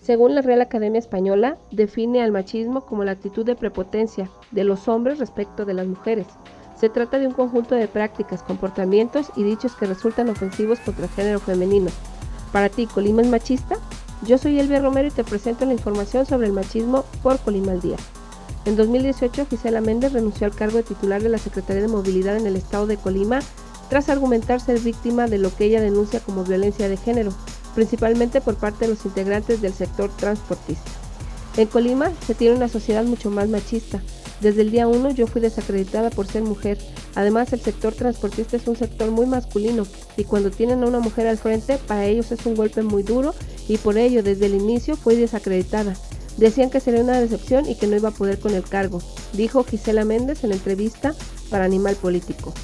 Según la Real Academia Española, define al machismo como la actitud de prepotencia de los hombres respecto de las mujeres. Se trata de un conjunto de prácticas, comportamientos y dichos que resultan ofensivos contra el género femenino. Para ti, ¿Colima es machista? Yo soy Elvia Romero y te presento la información sobre el machismo por Colima al Día. En 2018, Gisela Méndez renunció al cargo de titular de la Secretaría de Movilidad en el estado de Colima tras argumentar ser víctima de lo que ella denuncia como violencia de género, principalmente por parte de los integrantes del sector transportista. En Colima se tiene una sociedad mucho más machista. Desde el día 1 yo fui desacreditada por ser mujer. Además el sector transportista es un sector muy masculino y cuando tienen a una mujer al frente para ellos es un golpe muy duro y por ello desde el inicio fui desacreditada. Decían que sería una decepción y que no iba a poder con el cargo, dijo Gisela Méndez en la entrevista para Animal Político.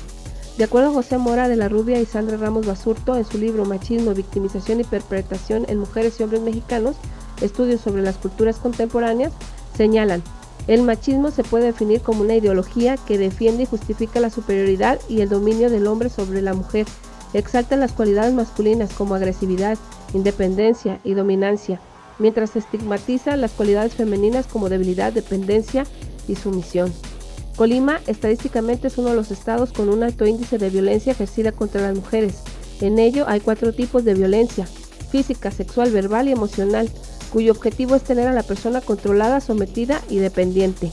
De acuerdo a José Mora de la Rubia y Sandra Ramos Basurto en su libro Machismo, Victimización y Perpetración en Mujeres y Hombres Mexicanos, estudios sobre las culturas contemporáneas, señalan, el machismo se puede definir como una ideología que defiende y justifica la superioridad y el dominio del hombre sobre la mujer, exalta las cualidades masculinas como agresividad, independencia y dominancia, mientras estigmatiza las cualidades femeninas como debilidad, dependencia y sumisión. Colima estadísticamente es uno de los estados con un alto índice de violencia ejercida contra las mujeres. En ello hay cuatro tipos de violencia, física, sexual, verbal y emocional, cuyo objetivo es tener a la persona controlada, sometida y dependiente.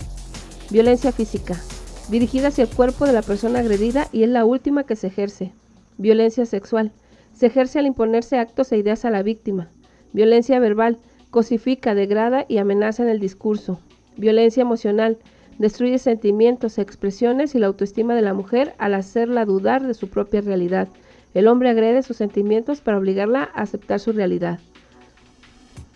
Violencia física, dirigida hacia el cuerpo de la persona agredida y es la última que se ejerce. Violencia sexual, se ejerce al imponerse actos e ideas a la víctima. Violencia verbal, cosifica, degrada y amenaza en el discurso. Violencia emocional, Destruye sentimientos, expresiones y la autoestima de la mujer al hacerla dudar de su propia realidad. El hombre agrede sus sentimientos para obligarla a aceptar su realidad.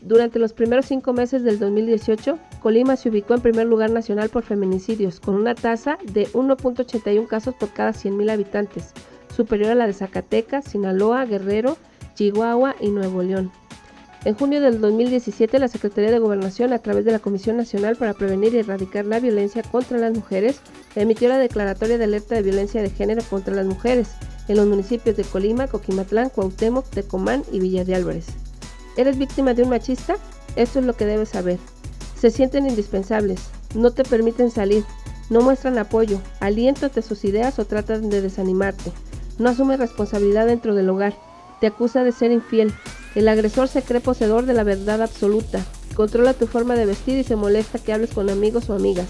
Durante los primeros cinco meses del 2018, Colima se ubicó en primer lugar nacional por feminicidios, con una tasa de 1.81 casos por cada 100.000 habitantes, superior a la de Zacatecas, Sinaloa, Guerrero, Chihuahua y Nuevo León. En junio del 2017, la Secretaría de Gobernación, a través de la Comisión Nacional para Prevenir y Erradicar la Violencia contra las Mujeres, emitió la declaratoria de alerta de violencia de género contra las mujeres en los municipios de Colima, Coquimatlán, Cuauhtémoc, Tecomán y Villa de Álvarez. ¿Eres víctima de un machista? Esto es lo que debes saber. Se sienten indispensables, no te permiten salir, no muestran apoyo, aliento ante sus ideas o tratan de desanimarte. No asume responsabilidad dentro del hogar, te acusa de ser infiel, el agresor se cree poseedor de la verdad absoluta. Controla tu forma de vestir y se molesta que hables con amigos o amigas.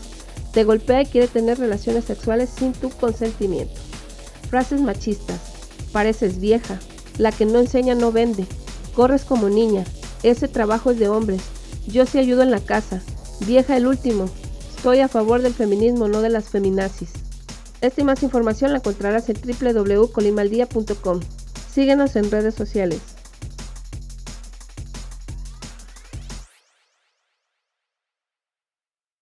Te golpea y quiere tener relaciones sexuales sin tu consentimiento. Frases machistas. Pareces vieja. La que no enseña no vende. Corres como niña. Ese trabajo es de hombres. Yo sí ayudo en la casa. Vieja el último. Estoy a favor del feminismo, no de las feminazis. Esta y más información la encontrarás en www.colimaldia.com. Síguenos en redes sociales.